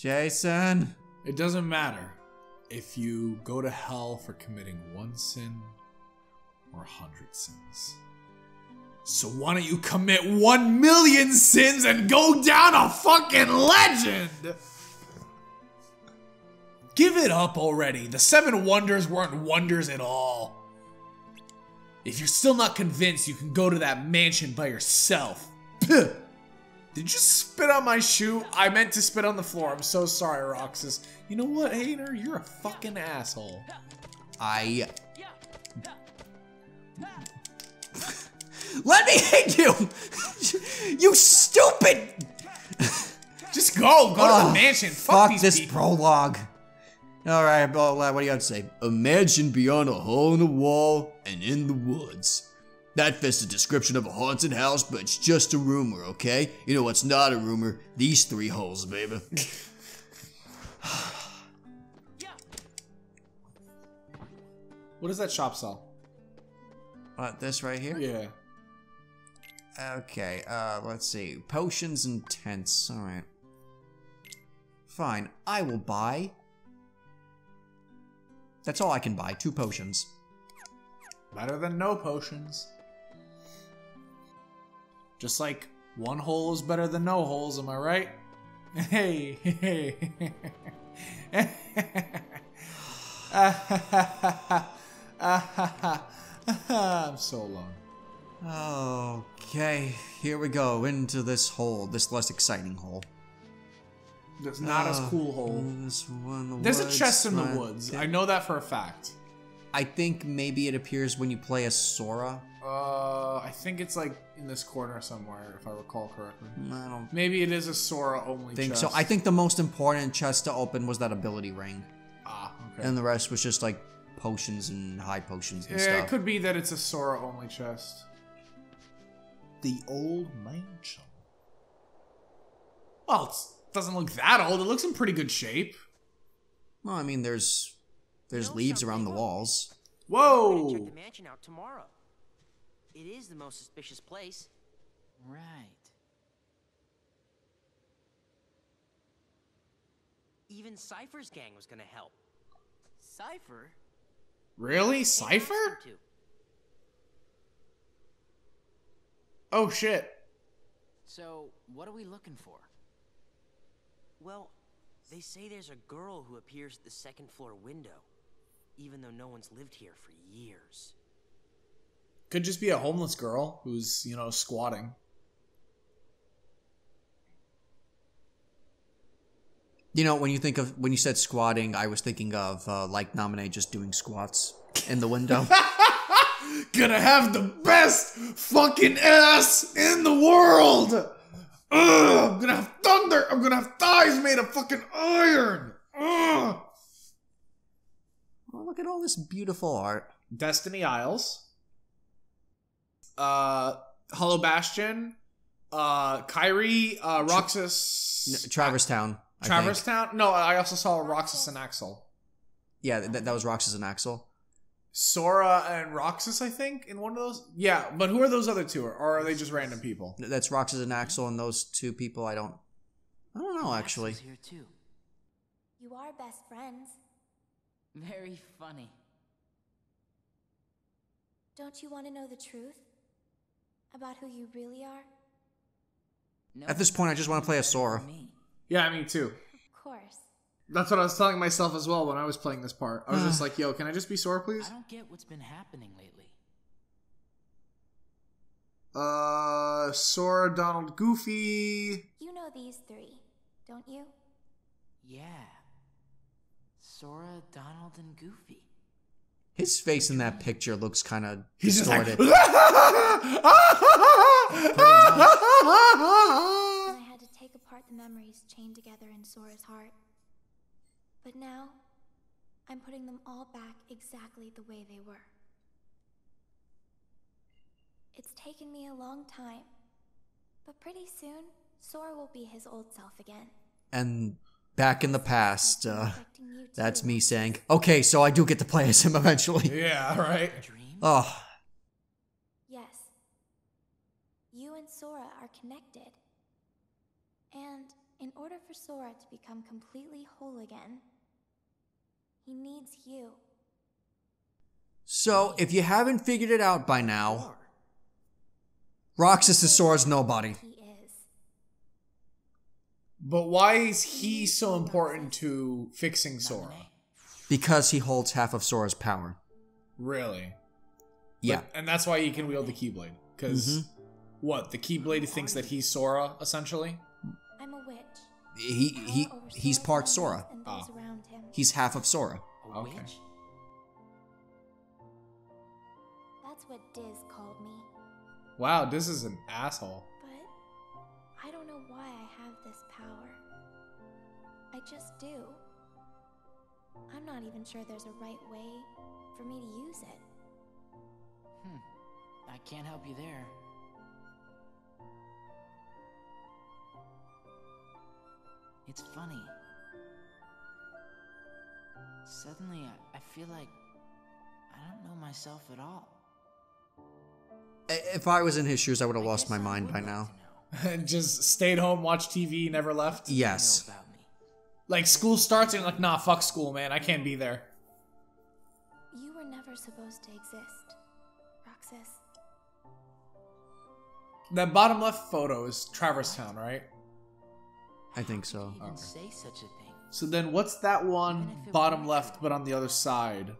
Jason. It doesn't matter if you go to hell for committing one sin or a hundred sins. So why don't you commit one million sins and go down a fucking legend? Give it up already. The seven wonders weren't wonders at all. If you're still not convinced, you can go to that mansion by yourself. Did you spit on my shoe? I meant to spit on the floor. I'm so sorry, Roxas. You know what, Hater? You're a fucking asshole. I. Let me hit you! you stupid! Just go. Go to the mansion. Fuck, Fuck these this people. prologue. All right, blah, uh, blah, what do you have to say? A mansion beyond a hole in the wall and in the woods. That fits the description of a haunted house, but it's just a rumor, okay? You know what's not a rumor? These three holes, baby. What does that shop sell? What, this right here? Yeah. Okay, uh, let's see. Potions and tents, alright. Fine, I will buy. That's all I can buy, two potions. Better than no potions. Just like one hole is better than no holes, am I right? Hey, hey. I'm so alone. Okay, here we go, into this hole, this less exciting hole. That's not as Uh, cool hole. This one, There's a chest in the woods. I know that for a fact. I think maybe it appears when you play as Sora. Uh, I think it's like in this corner somewhere, if I recall correctly. I don't Maybe it is a Sora only think chest. so. I think the most important chest to open was that ability ring. Ah, okay. And the rest was just like potions and high potions and yeah, stuff. it could be that it's a Sora only chest. The old mansion. Well, it doesn't look that old. It looks in pretty good shape. Well, I mean, there's there's leaves around the walls. Whoa! check the mansion out tomorrow. It is the most suspicious place. Right. Even Seifer's gang was gonna help. Seifer? Really? Seifer? Oh shit. So, what are we looking for? Well, they say there's a girl who appears at the second floor window, even though no one's lived here for years. Could just be a homeless girl who's, you know, squatting. You know, when you think of when you said squatting, I was thinking of uh, like Namine just doing squats in the window. Gonna have the best fucking ass in the world! Ugh, I'm gonna have thunder! I'm gonna have thighs made of fucking iron! Ugh. oh, look at all this beautiful art. Destiny Isles, uh, Hollow Bastion, uh, Kairi, uh, Roxas, Traverse Town. I think. Traverse Town. No, I also saw Roxas and Axel, Yeah, that, that was Roxas and Axel. Sora and Roxas, I think, in one of those. Yeah, but who are those other two, or are they just random people? That's Roxas and Axel, and those two people. I don't. I don't know actually. Axel's here too. You are best friends. Very funny. Don't you want to know the truth? About who you really are? No At this point, I just want to play as Sora. me. Yeah, me too. Of course. That's what I was telling myself as well when I was playing this part. I was just like, "Yo, can I just be Sora, please?" I don't get what's been happening lately. Uh, Sora, Donald, Goofy. You know these three, don't you? Yeah. Sora, Donald, and Goofy. His face in that picture looks kind of He's just like, distorted. And I had to take apart the memories chained together in Sora's heart. But now, I'm putting them all back exactly the way they were. It's taken me a long time, but pretty soon, Sora will be his old self again. and back in the past, uh, that's me saying, "Okay, so I do get to play as him eventually." yeah, right. Oh, Yes. You and Sora are connected. And In order for Sora to become completely whole again, he needs you. So, if you haven't figured it out by now, Roxas is Sora's nobody. He is. But why is he so important to fixing Sora? Because he holds half of Sora's power. Really? Yeah. But- and that's why he can wield the Keyblade. Because Mm-hmm. what? The Keyblade thinks that he's Sora, essentially? I'm a witch. He he he's part Sora. And Ah. He's half of Sora. Okay. That's what Diz called me. Wow, this is an asshole. I just do. I'm not even sure there's a right way for me to use it. Hmm. I can't help you there. It's funny. Suddenly, I, I feel like I don't know myself at all. If I was in his shoes, I would have lost my mind by now. And just stayed home, watched TV, never left? What do you Yes. Know about me? Like, school starts and like, nah, fuck school, man. I can't be there. You were never supposed to exist, Roxas. That bottom left photo is Traverse Town, right? I think so. Even Okay. say such a thing. So then what's that one bottom left but on the other side?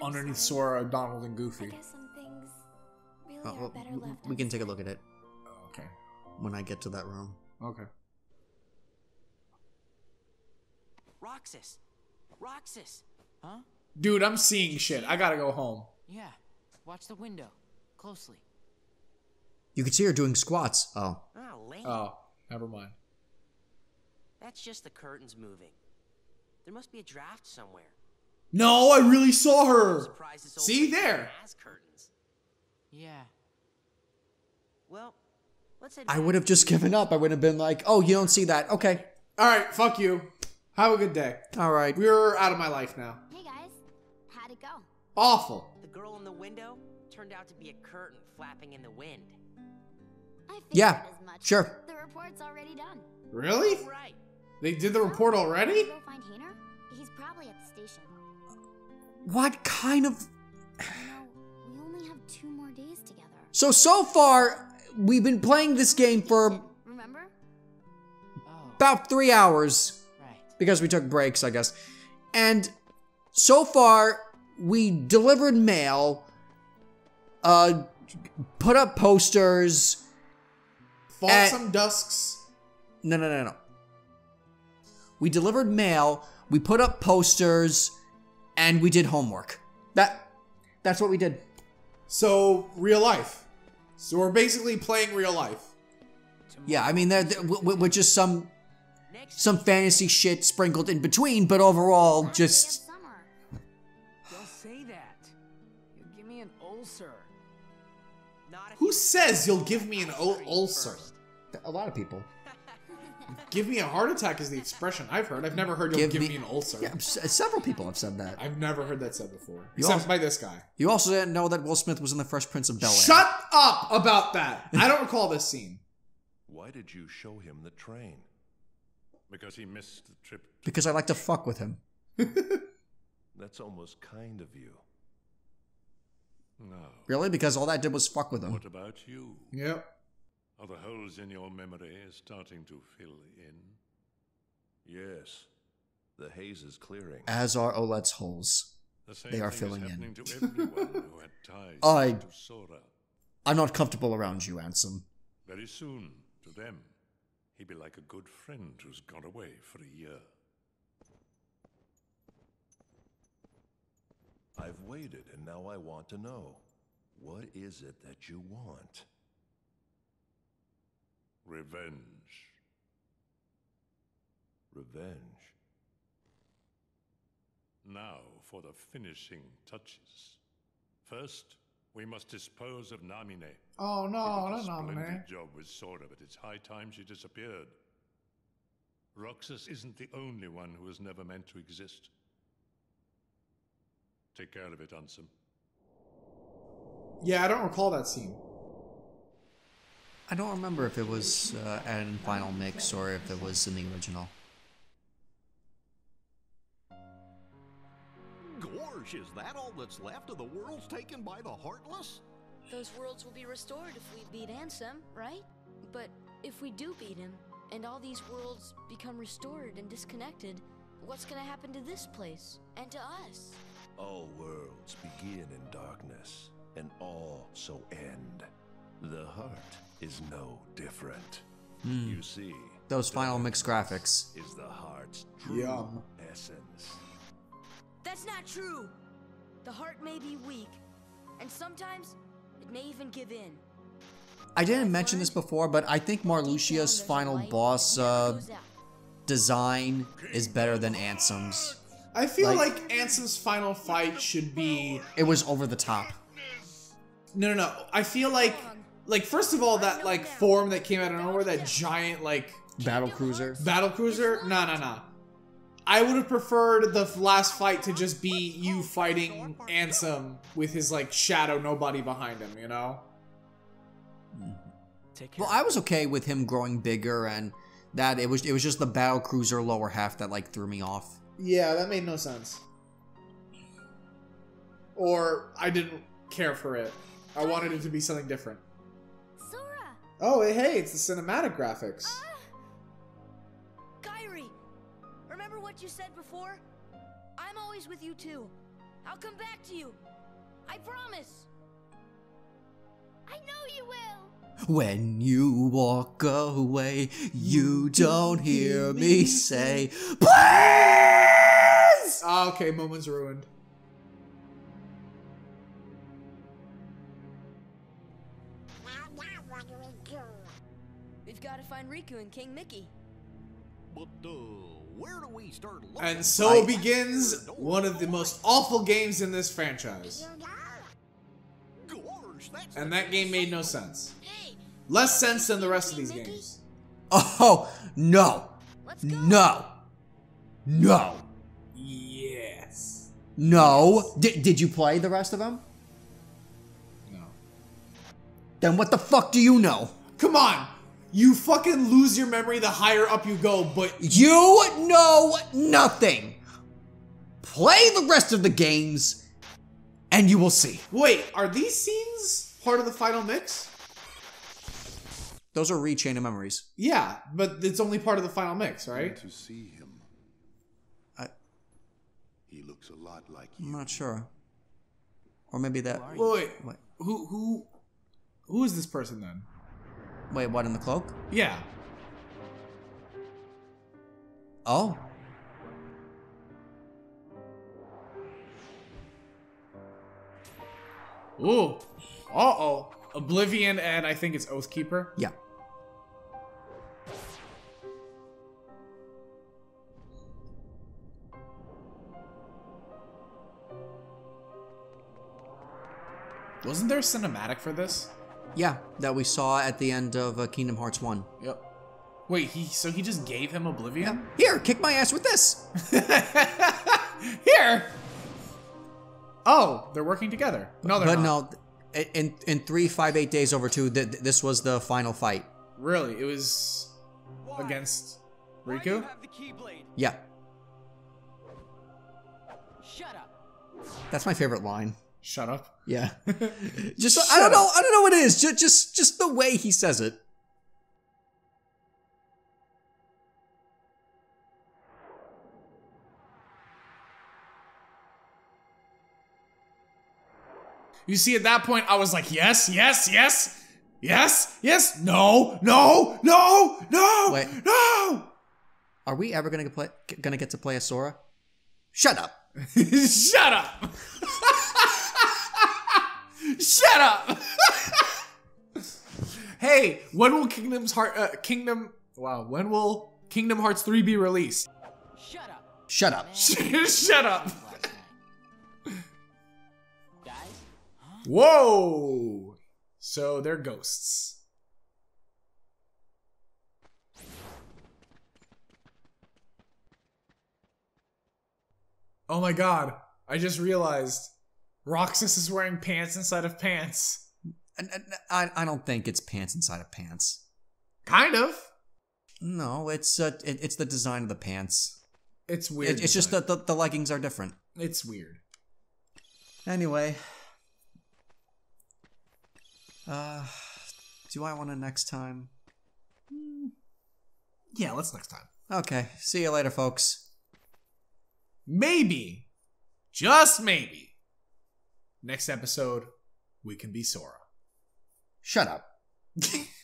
I'm Underneath sorry. Sora, Donald, and I Goofy. guess some things really Uh, are well, better left we can take a look at it Okay. when I get to that room. Okay. Roxas! Roxas! Huh? Dude, I'm seeing shit. I gotta go home. Yeah. Watch the window. Closely. You could see her doing squats. Oh, Ah, lame. Oh, never mind. That's just the curtains moving. There must be a draft somewhere. No, I really saw her. surprised this old See there. Curtains. Yeah. Well, let's I would have just given up. I would have been like, "Oh, you don't see that? Okay, All right, fuck you. Have a good day. all right." We're out of my life now. Hey guys, how'd it go? Awful. The girl in the window turned out to be a curtain flapping in the wind. I Yeah, as much. sure. The report's already done. Really? Right. They did the report oh, already? Go find Hayner? He's probably at the station. What kind of? You we only have two more days together. So so far, we've been playing this game for Remember? Oh. about three hours Right. Because we took breaks, I guess. And so far, we delivered mail, uh, put up posters. Fought some dusks. No, no, no, no. We delivered mail, we put up posters, and we did homework. That that's what we did. So, real life. So, we're basically playing real life. Yeah, I mean, there, there w- w- with just some some fantasy shit sprinkled in between, but overall, Last day of just. Don't say that. You give me an ulcer. Who says you'll give me an ul- ulcer? a lot of people. Give me a heart attack is the expression I've heard. I've never heard you'll give, me, an ulcer. Yeah, uh, several people have said that. I've never heard that said before. You Except also- by this guy. You also didn't know that Will Smith was in the Fresh Prince of Bel Air. Shut up about that. I don't recall this scene. Why did you show him the train? Because he missed the trip. Because I like to fuck with him. That's almost kind of you. No. Really? Because all that did was fuck with him. What about you? Yep. Are the holes in your memory starting to fill in? Yes. The haze is clearing. As are Olette's holes. The same They are thing filling is in. happening to everyone who had ties I- to Sora. I'm not comfortable around you, Ansem. Very soon, to them, he'd be like a good friend who's gone away for a year. I've waited, and now I want to know. What is it that you want? Revenge. Revenge. Now for the finishing touches. First, we must dispose of Namine. Oh She no, did a not splendid job with Sora, but it's high time she disappeared. Roxas isn't the only one who was never meant to exist. Take care of it, Ansem. Yeah, I don't recall that scene. I don't remember if it was uh, in Final Mix or if it was in the original. Gorge, is that all that's left of the worlds taken by the Heartless? Those worlds will be restored if we beat Ansem, right? But if we do beat him, and all these worlds become restored and disconnected, what's gonna happen to this place? And to us? All worlds begin in darkness, and all so end. The heart is no different. Hmm. You see, Those Final Mix graphics. is the heart's true Yum. essence. That's not true! The heart may be weak, and sometimes it may even give in. I didn't mention this before, but I think Marluxia's final boss uh, design is better than Ansem's. I feel Like- like, Ansem's final fight should be It was over the top. no, no, no. I feel like, like first of all, that like form that came out of nowhere, that giant like Battle Cruiser. battle cruiser. No, no, no. I would have preferred the last fight to just be you fighting Ansem with his like shadow, nobody behind him. You know. Well, I was okay with him growing bigger and that it was it was just the Battle Cruiser lower half that like threw me off. Yeah, that made no sense. Or I didn't care for it. I wanted it to be something different. Sora! Oh, hey, it's the cinematic graphics. Kairi! Remember what you said before? I'm always with you too. I'll come back to you. I promise. I know you will! When you walk away, you don't hear me say, Please! Ah, okay, moment's ruined. We've got to find Riku and King Mickey. But, uh, where do we start looking? And so begins one of the most awful games in this franchise. Gorge, And that game made no sense. Less sense than the rest of these games. Oh, no. No. No. Yes. No. Did, did you play the rest of them? No. Then what the fuck do you know? Come on! You fucking lose your memory the higher up you go, but You know nothing. Play the rest of the games, and you will see. wait, are these scenes part of the final mix? Those are rechain of memories. Yeah, but it's only part of the final mix, right? To see him. I- He looks a lot like you. I'm not sure. Or maybe that. Wait, wait, Wait, who who who is this person then? Wait, what in the cloak? Yeah. Oh. Ooh. Uh oh. Oblivion and I think it's Oathkeeper. Yeah. Wasn't there a cinematic for this? Yeah, that we saw at the end of uh, Kingdom Hearts 1. Yep. Wait, he so he just gave him Oblivion? Here, kick my ass with this. Here. Oh, they're working together. No, they're but not. no, in in three, five, eight days over two, th- th- this was the final fight. Really, it was against Why do you Riku. have the Keyblade? Yeah, Shut up. that's my favorite line. Shut up. Yeah, just I don't know, I don't know what it is. Just just just the way he says it. You see, at that point, I was like, yes, yes, yes, yes, yes, no, no, no, no, Wait. no. Are we ever gonna get play, gonna get to play a Sora? Shut up. Shut up. Shut up. hey, when will Kingdom's Heart uh, Kingdom Wow, when will Kingdom Hearts 3 be released? Shut up. Shut up. Shut up. Whoa. So they're ghosts. Oh my god. I just realized Roxas is wearing pants inside of pants. And- and I, I don't think it's pants inside of pants. Kind of. No, it's uh, it, it's the design of the pants. It's weird. It, it's just that the, the leggings are different. It's weird. Anyway. Uh, do I want to next time? Yeah, let's next time. Okay, see you later, folks. Maybe, just maybe, next episode we can be Sora. Shut up.